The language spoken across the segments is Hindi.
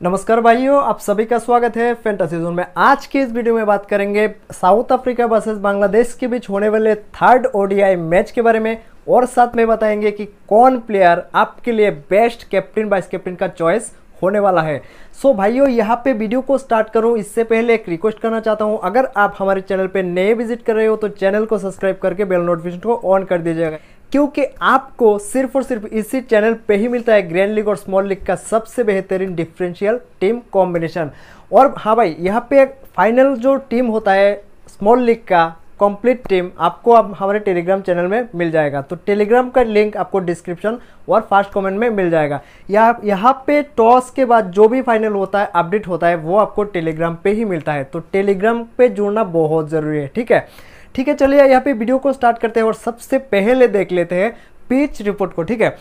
नमस्कार भाइयों, आप सभी का स्वागत है फैंटासी जोन में। आज के इस वीडियो में बात करेंगे साउथ अफ्रीका वर्सेस बांग्लादेश के बीच होने वाले थर्ड ओडीआई मैच के बारे में, और साथ में बताएँगे कि कौन प्लेयर आपके लिए बेस्ट कैप्टन वाइस कैप्टन का चॉइस होने वाला है। सो भाइयों, यहाँ पे वीडियो को स्टार्ट करूँ। इससे पहले एक रिक्वेस्ट करना चाहता हूँ। अगर आप हमारे चैनल पे नए विज़िट कर रहे हो तो चैनल को सब्सक्राइब करके बेल नोटिफिकेशन को ऑन कर दीजिएगा। क्योंकि आपको सिर्फ़ और सिर्फ़ इसी चैनल पे ही मिलता है ग्रैंड लीग और स्मॉल लीग का सबसे बेहतरीन डिफरेंशियल टीम कॉम्बिनेशन और हाँ भाई, यहाँ पे फाइनल जो टीम होता है स्मॉल लीग का कंप्लीट टीम आपको अब हमारे टेलीग्राम चैनल में मिल जाएगा। तो टेलीग्राम का लिंक आपको डिस्क्रिप्शन और फ़र्स्ट कमेंट में मिल जाएगा। यहाँ यहाँ पे टॉस के बाद जो भी फाइनल होता है अपडेट होता है, वो आपको टेलीग्राम पे ही मिलता है। तो टेलीग्राम पे जुड़ना बहुत ज़रूरी है, ठीक है? ठीक है, चलिए यहाँ पे वीडियो को स्टार्ट करते हैं और सबसे पहले देख लेते हैं पिच रिपोर्ट को, ठीक है?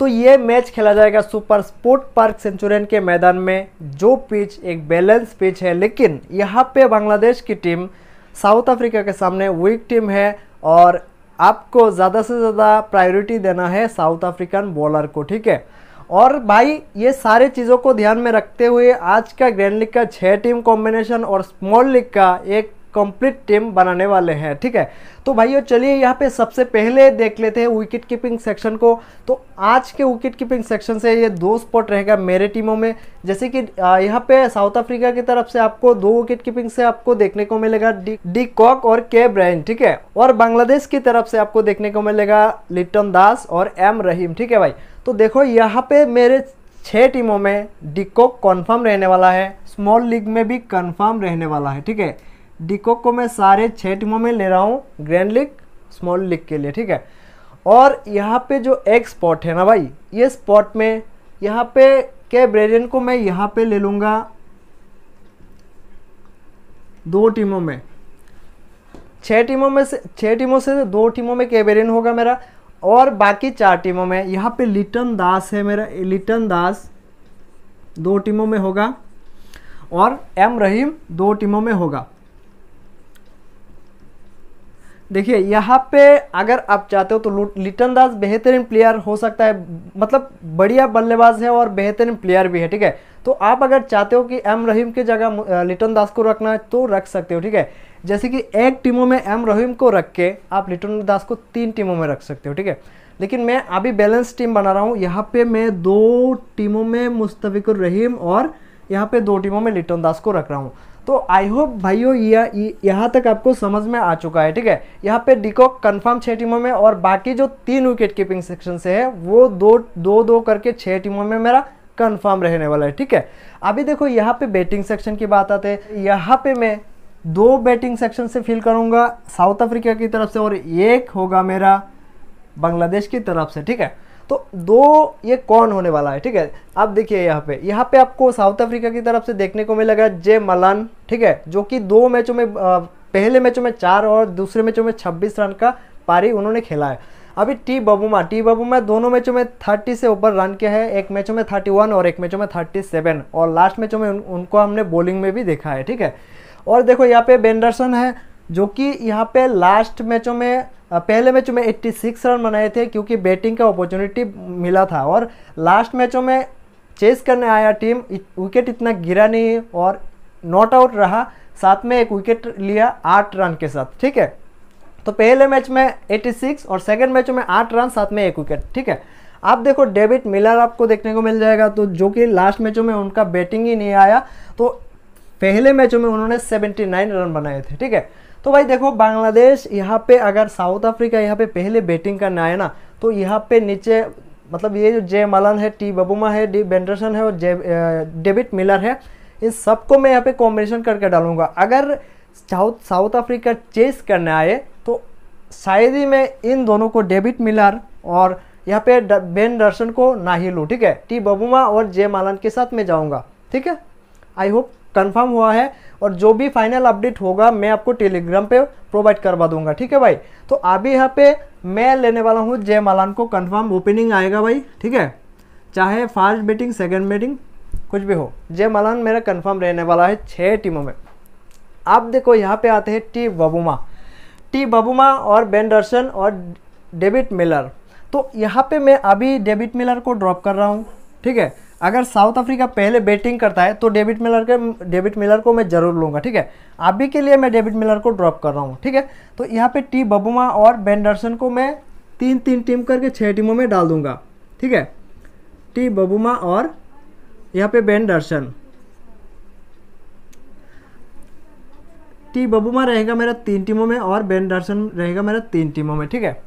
तो ये मैच खेला जाएगा सुपर स्पोर्ट पार्क सेंचुरियन के मैदान में, जो पिच एक बैलेंस पिच है, लेकिन यहाँ पे बांग्लादेश की टीम साउथ अफ्रीका के सामने वीक टीम है और आपको ज़्यादा से ज़्यादा प्रायोरिटी देना है साउथ अफ्रीकन बॉलर को, ठीक है? और भाई, ये सारे चीज़ों को ध्यान में रखते हुए आज का ग्रैंड लीग का छः टीम कॉम्बिनेशन और स्मॉल लीग का एक कंप्लीट टीम बनाने वाले हैं ठीक है? तो भाइयों चलिए यहाँ पे सबसे पहले देख लेते हैं विकेट कीपिंग सेक्शन को। तो आज के विकेट कीपिंग सेक्शन से ये दो स्पॉट रहेगा मेरे टीमों में। जैसे कि यहाँ पे साउथ अफ्रीका की तरफ़ से आपको दो विकेट कीपिंग से आपको देखने को मिलेगा डी, डी कॉक और के ब्राइन ठीक है? और बांग्लादेश की तरफ़ से आपको देखने को मिलेगा लिटन दास और एम रहीम ठीक है भाई? तो देखो यहाँ पे मेरे छः टीमों में डिकॉक कन्फर्म रहने वाला है स्मॉल लीग में भी कन्फर्म रहने वाला है ठीक है? डिकोक को मैं सारे छः टीमों में ले रहा हूँ ग्रैंड लीग, स्मॉल लीग के लिए, ठीक है? और यहाँ पे जो एक स्पॉट है ना भाई, ये स्पॉट में यहाँ पे के को मैं यहाँ पे ले लूँगा। दो टीमों में। छः टीमों में से छः टीमों से दो टीमों में केबेरियन होगा मेरा और बाकी चार टीमों में, यहाँ पे लिटन दास है मेरा, लिटन दास दो टीमों में होगा और एम रहीम दो टीमों में होगा। देखिए, यहाँ पे अगर आप चाहते हो तो लिटन दास बेहतरीन प्लेयर हो सकता है। मतलब बढ़िया बल्लेबाज है और बेहतरीन प्लेयर भी है, ठीक है? तो आप अगर चाहते हो कि एम रहीम की जगह लिटन दास को रखना है तो रख सकते हो, ठीक है? जैसे कि एक टीमों में एम रहीम को रख के आप लिटन दास को तीन टीमों में रख सकते हो, ठीक है? लेकिन मैं अभी बैलेंस टीम बना रहा हूँ। यहाँ पे मैं दो टीमों में मुस्तफ़िकुर रहीम और यहाँ पे दो टीमों में लिटन दास को रख रहा हूँ। तो आई होप भाइयों यह यहाँ तक आपको समझ में आ चुका है, ठीक है? यहाँ पे डिकॉक कंफर्म छः टीमों में और बाकी जो तीन विकेट कीपिंग सेक्शन से है, वो दो दो दो करके छः टीमों में मेरा कंफर्म रहने वाला है, ठीक है? अभी देखो, यहाँ पे बैटिंग सेक्शन की बात आते हैं। यहाँ पे मैं दो बैटिंग सेक्शन से फील करूँगा साउथ अफ्रीका की तरफ़ से और एक होगा मेरा बांग्लादेश की तरफ़ से, ठीक है? तो दो ये कौन होने वाला है ठीक है? आप देखिए यहाँ पे। यहाँ पे आपको साउथ अफ्रीका की तरफ़ से देखने को मिलेगा जे मलान ठीक है? जो कि दो मैचों में पहले मैचों में चार और दूसरे मैचों में छब्बीस रन का पारी उन्होंने खेला है। अभी टी बबुमा टी बबुमा दोनों मैचों में थर्टी से ऊपर रन किया है। एक मैचों में थर्टी वन और एक मैचों में थर्टी सेवन। और लास्ट मैचों में उन, उनको हमने बॉलिंग में भी देखा है ठीक है? और देखो यहाँ पे बेंडरसन है जो कि यहाँ पे लास्ट मैचों में पहले मैचों में 86 रन बनाए थे क्योंकि बैटिंग का अपॉर्चुनिटी मिला था और लास्ट मैचों में चेस करने आया टीम विकेट इतना गिरा नहीं और नॉट आउट रहा, साथ में एक विकेट लिया आठ रन के साथ, ठीक है? तो पहले मैच में 86 और सेकंड मैच में आठ रन साथ में एक विकेट ठीक है? आप देखो डेविड मिलर आपको देखने को मिल जाएगा तो जो कि लास्ट मैचों में उनका बैटिंग ही नहीं आया तो पहले मैचों में उन्होंने 79 रन बनाए थे, ठीक है? तो भाई देखो, बांग्लादेश यहाँ पे अगर साउथ अफ्रीका यहाँ पे पहले बैटिंग करना आए ना तो यहाँ पे नीचे मतलब ये जो जे मलन है, टी बबुमा है, डी बेंडरसन है और जे डेविड मिलर है, इन सबको मैं यहाँ पे कॉम्बिनेशन करके डालूँगा। अगर साउथ साउथ अफ्रीका चेस करने आए तो शायद ही मैं इन दोनों को डेविड मिलर और यहाँ पे बेन दर्शन को ना ही लूँ, ठीक है? टी बबुमा और जे मालन के साथ मैं जाऊँगा, ठीक है? आई होप कंफर्म हुआ है और जो भी फाइनल अपडेट होगा, मैं आपको टेलीग्राम पे प्रोवाइड करवा दूँगा, ठीक है भाई? तो अभी यहाँ पे मैं लेने वाला हूँ जय मालान को कंफर्म ओपनिंग आएगा भाई, ठीक है? चाहे फ़र्स्ट बैटिंग सेकेंड बैटिंग कुछ भी हो, जय मालान मेरा कंफर्म रहने वाला है छः टीमों में। आप देखो यहाँ पे आते हैं टी बबुमा टी बबुमा और बेंडरसन और डेविड मिलर तो यहाँ पे मैं अभी डेविड मिलर को ड्रॉप कर रहा हूँ, ठीक है? अगर साउथ अफ्रीका पहले बैटिंग करता है तो डेविड मिलर के, डेविड मिलर को मैं ज़रूर लूँगा, ठीक है? अभी के लिए मैं डेविड मिलर को ड्रॉप कर रहा हूँ, ठीक है? तो यहाँ पे टी बबुमा और बेंडरसन को मैं तीन तीन टीम करके छः टीमों में डाल दूँगा, ठीक है? टी बबुमा और यहाँ पे बेंडरसन। टी बबुमा रहेगा मेरा तीन टीमों में और बेन डर्सन रहेगा मेरा तीन टीमों में, ठीक है?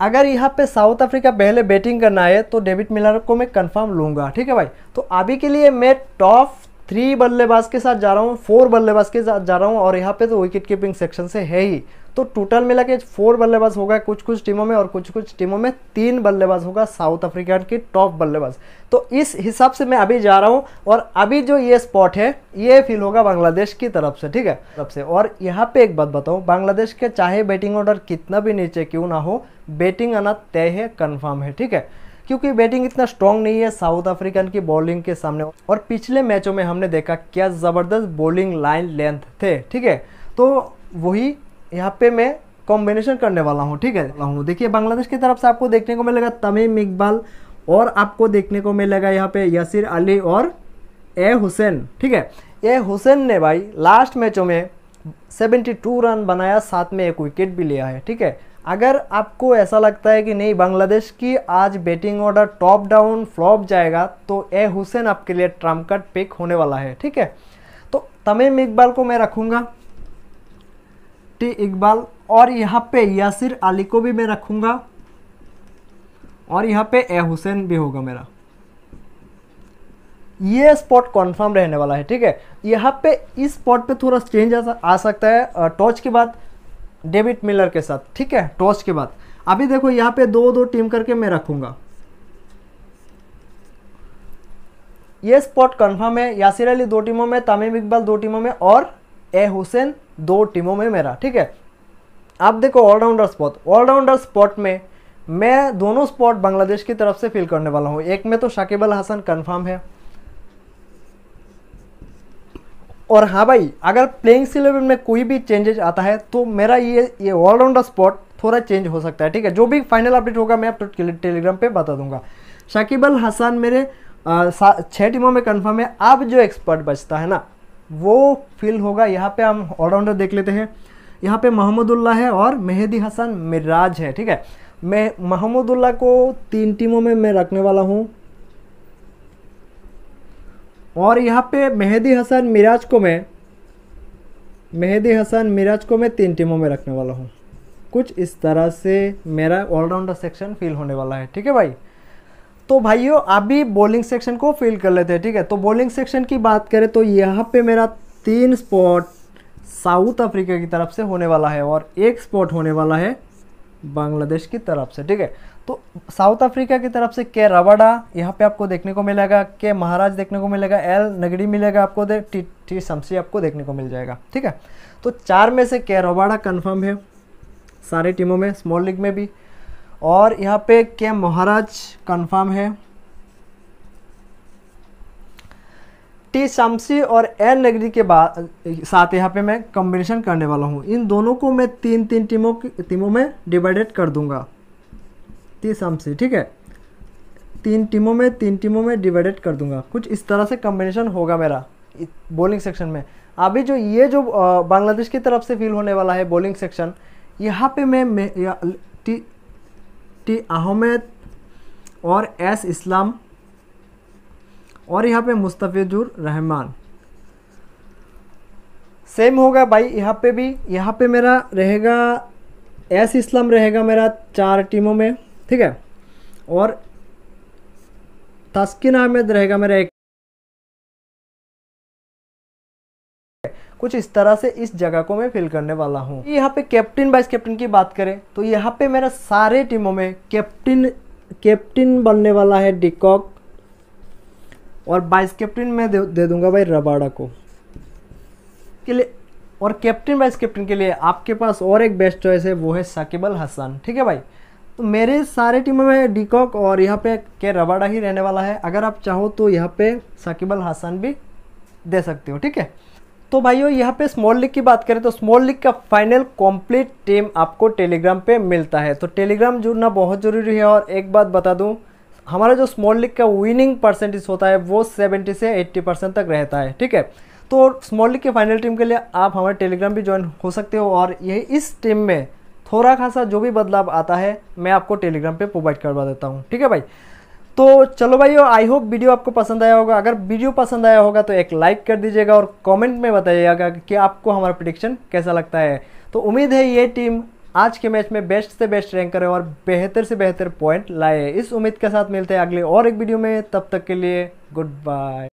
अगर यहाँ पे साउथ अफ्रीका पहले बैटिंग करना है तो डेविड मिलर को मैं कंफर्म लूँगा, ठीक है भाई? तो अभी के लिए मैं टॉप थ्री बल्लेबाज के साथ जा रहा हूँ फोर बल्लेबाज के साथ जा रहा हूँ, और यहाँ पे तो विकेट कीपिंग सेक्शन से है ही। तो टोटल मिला के फोर बल्लेबाज होगा कुछ कुछ टीमों में और कुछ कुछ टीमों में तीन बल्लेबाज होगा साउथ अफ्रीका की टॉप बल्लेबाज। तो इस हिसाब से मैं अभी जा रहा हूँ और अभी जो ये स्पॉट है, ये फील होगा बांग्लादेश की तरफ़ से, ठीक है? तरफ़ से। और यहाँ पे एक बात बताऊँ, बांग्लादेश के चाहे बैटिंग ऑर्डर कितना भी नीचे क्यों ना हो बैटिंग आना तय है कन्फर्म है, ठीक है? क्योंकि बैटिंग इतना स्ट्रॉन्ग नहीं है साउथ अफ्रीकन की बॉलिंग के सामने। और पिछले मैचों में हमने देखा क्या ज़बरदस्त बॉलिंग लाइन लेंथ थे, ठीक है? तो वही यहाँ पे मैं कॉम्बिनेशन करने वाला हूँ, ठीक है? हूँ देखिए, बांग्लादेश की तरफ़ से आपको देखने को मिलेगा तमीम इकबाल और आपको देखने को मिलेगा यहाँ पे यसीर अली और ए हुसैन, ठीक है? ए हुसैन ने भाई लास्ट मैचों में 72 रन बनाया, साथ में एक विकेट भी लिया है, ठीक है? अगर आपको ऐसा लगता है कि नहीं, बांग्लादेश की आज batting order top down flop जाएगा तो ए हुसैन आपके लिए ट्रंप कट पिक होने वाला है, ठीक है? तो तमीम इकबाल को मैं रखूँगा। टी इकबाल और यहाँ पे यासिर अली को भी मैं रखूँगा। और यहाँ पे ए हुसैन भी होगा मेरा। ये स्पॉट कंफर्म रहने वाला है, ठीक है? यहाँ पे इस स्पॉट पे थोड़ा चेंज आ सकता है टॉच के बाद डेविड मिलर के साथ, ठीक है? टॉस के बाद। अभी देखो, यहाँ पे दो दो टीम करके मैं रखूँगा। ये स्पॉट कंफर्म है, यासिर अली दो टीमों में, तमीम इकबाल दो टीमों में और ए हुसैन, दो टीमों में मेरा, ठीक है? अब देखो ऑलराउंडर स्पॉट ऑलराउंडर स्पॉट में मैं दोनों स्पॉट बांग्लादेश की तरफ़ से फिल करने वाला हूँ। एक में तो शाकिब अल हसन कन्फर्म है। और हाँ भाई, अगर प्लेइंग सिलेबन में कोई भी चेंजेज आता है तो मेरा ये ये ऑलराउंडर स्पॉट थोड़ा चेंज हो सकता है, ठीक है? जो भी फाइनल अपडेट होगा, मैं आपको टेलीग्राम पे बता दूँगा। शाकिब अल हसन मेरे छः टीमों में कंफर्म है। अब जो एक्सपर्ट बचता है ना वो फील होगा। यहाँ पे हम ऑलराउंडर देख लेते हैं। यहाँ पे मोहम्मदुल्ला है और मेहदी हसन मिराज है, ठीक है? मैं मोहम्मदुल्ला को तीन टीमों में मैं रखने वाला हूँ। और यहाँ पे मेहदी हसन मिराज को मैं, मेहदी हसन मिराज को मैं तीन टीमों में रखने वाला हूँ। कुछ इस तरह से मेरा ऑलराउंडर सेक्शन फील होने वाला है, ठीक है भाई? तो भाइयों, अभी बॉलिंग सेक्शन को फिल कर लेते हैं, ठीक है? तो बॉलिंग सेक्शन की बात करें तो यहाँ पे मेरा तीन स्पॉट साउथ अफ्रीका की तरफ़ से होने वाला है और एक स्पॉट होने वाला है बांग्लादेश की तरफ़ से, ठीक है? तो साउथ अफ्रीका की तरफ़ से के रवाडा यहाँ पे आपको देखने को मिलेगा के महाराज देखने को मिलेगा एल नगड़ी मिलेगा आपको दे टी टी शमसी आपको देखने को मिल जाएगा, ठीक है? तो चार में से के रवाडा कन्फर्म है, सारे टीमों में स्मॉल लीग में भी। और यहाँ पे के महाराज कन्फर्म है? टी शमसी और एन नगरी के बाद साथ यहाँ पे मैं कॉम्बिनेशन करने वाला हूँ। इन दोनों को मैं तीन तीन टीमों की टीमों में डिवाइडेड कर दूँगा। टी शमसी ठीक है? तीन टीमों में तीन टीमों में डिवाइडेड कर दूँगा। कुछ इस तरह से कॉम्बिनेशन होगा मेरा बॉलिंग सेक्शन में। अभी जो ये जो बांग्लादेश की तरफ़ से फील होने वाला है बॉलिंग सेक्शन यहाँ पे मैं, मैं टी टी अहमद और एस इस्लाम और यहाँ पे मुस्तफ़िजुर रहमान। सेम होगा भाई, यहाँ पे भी, यहाँ पे मेरा रहेगा, एस इस्लाम रहेगा मेरा चार टीमों में, ठीक है? और तस्किन अहमद रहेगा मेरा एक कुछ इस तरह से इस जगह को मैं फिल करने वाला हूँ। यहाँ पे कैप्टन वाइस कैप्टन की बात करें तो यहाँ पे मेरा सारे टीमों में कैप्टन कैप्टन बनने वाला है डिकॉक और वाइस कैप्टन मैं दे, दूँगा भाई रबाड़ा को। के लिए और कैप्टन वाइस कैप्टन के लिए आपके पास और एक बेस्ट चॉइस है वो है साकिबल हसन ठीक है भाई? तो मेरे सारे टीमों में डिकॉक और यहाँ पे के रबाड़ा ही रहने वाला है। अगर आप चाहो तो यहाँ पे साकिबल हसन भी दे सकते हो ठीक है? तो भाइयों, यहाँ पे स्मॉल लीग की बात करें तो स्मॉल लीग का फाइनल कंप्लीट टीम आपको टेलीग्राम पे मिलता है। तो टेलीग्राम जुड़ना बहुत ज़रूरी है और एक बात बता दूँ, हमारा जो स्मॉल लीग का विनिंग परसेंटेज होता है, वो 70 से 80 परसेंट तक रहता है, ठीक है? तो स्मॉल लीग के फाइनल टीम के लिए आप हमारे टेलीग्राम भी ज्वाइन हो सकते हो और यही इस टीम में थोड़ा खासा जो भी बदलाव आता है, मैं आपको टेलीग्राम पे प्रोवाइड करवा देता हूँ, ठीक है भाई? तो चलो भाइयों आई होप वीडियो आपको पसंद आया होगा। अगर वीडियो पसंद आया होगा तो एक लाइक कर दीजिएगा और कमेंट में बताइएगा कि आपको हमारा प्रिडिक्शन कैसा लगता है। तो उम्मीद है ये टीम आज के मैच में बेस्ट से बेस्ट रैंक करे और बेहतर से बेहतर पॉइंट लाए। इस उम्मीद के साथ मिलते हैं अगले और एक वीडियो में। तब तक के लिए गुड बाय